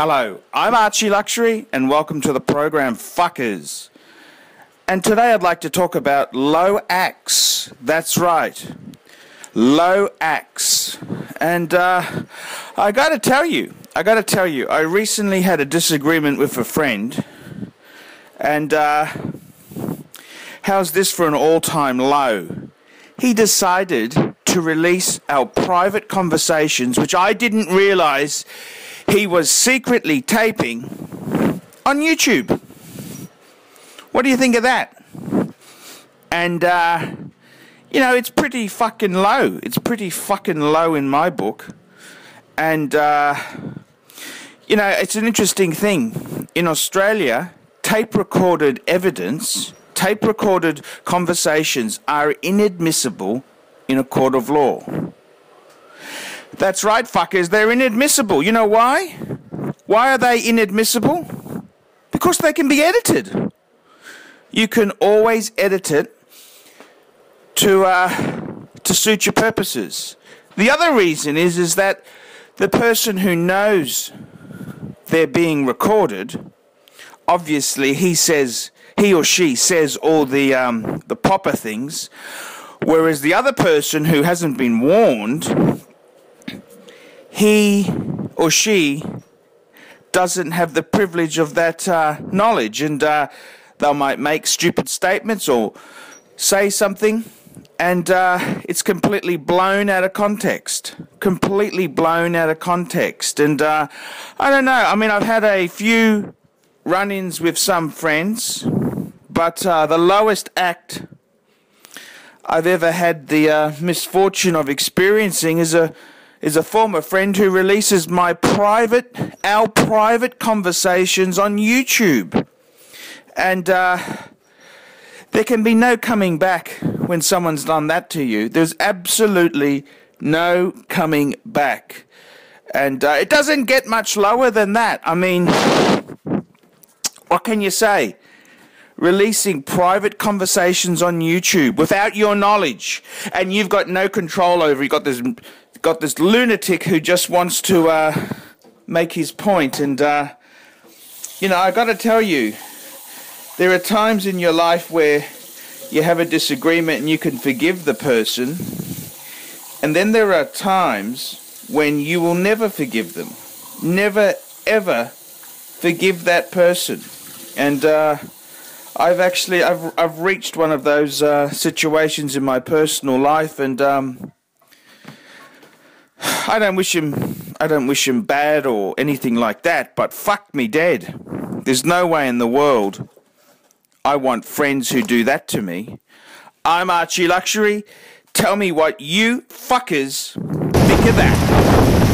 Hello, I'm Archie Luxury, and welcome to the program Fuckers. And today I'd like to talk about low acts. That's right, low acts. And uh, I got to tell you, I got to tell you, I recently had a disagreement with a friend, and uh, how's this for an all-time low? He decided to release our private conversations, which I didn't realize he was secretly taping on YouTube. What do you think of that? And, uh, you know, it's pretty fucking low. It's pretty fucking low in my book. And, uh, you know, it's an interesting thing. In Australia, tape recorded evidence, tape recorded conversations are inadmissible in a court of law. That's right, fuckers, they're inadmissible. You know why? Why are they inadmissible? Because they can be edited. You can always edit it to uh, to suit your purposes. The other reason is is that the person who knows they're being recorded, obviously he says he or she says all the um, the proper things, whereas the other person who hasn't been warned he or she doesn't have the privilege of that uh, knowledge, and uh, they might make stupid statements or say something, and uh, it's completely blown out of context. Completely blown out of context. And uh, I don't know, I mean, I've had a few run ins with some friends, but uh, the lowest act I've ever had the uh, misfortune of experiencing is a is a former friend who releases my private, our private conversations on YouTube. And uh, there can be no coming back when someone's done that to you. There's absolutely no coming back. And uh, it doesn't get much lower than that. I mean, what can you say? Releasing private conversations on YouTube without your knowledge, and you've got no control over. You've got this got this lunatic who just wants to uh, make his point. And, uh, you know, I've got to tell you, there are times in your life where you have a disagreement and you can forgive the person. And then there are times when you will never forgive them. Never, ever forgive that person. And, uh, I've actually I've I've reached one of those uh, situations in my personal life, and um, I don't wish him I don't wish him bad or anything like that, but fuck me dead. There's no way in the world I want friends who do that to me. I'm Archie Luxury. Tell me what you fuckers think of that.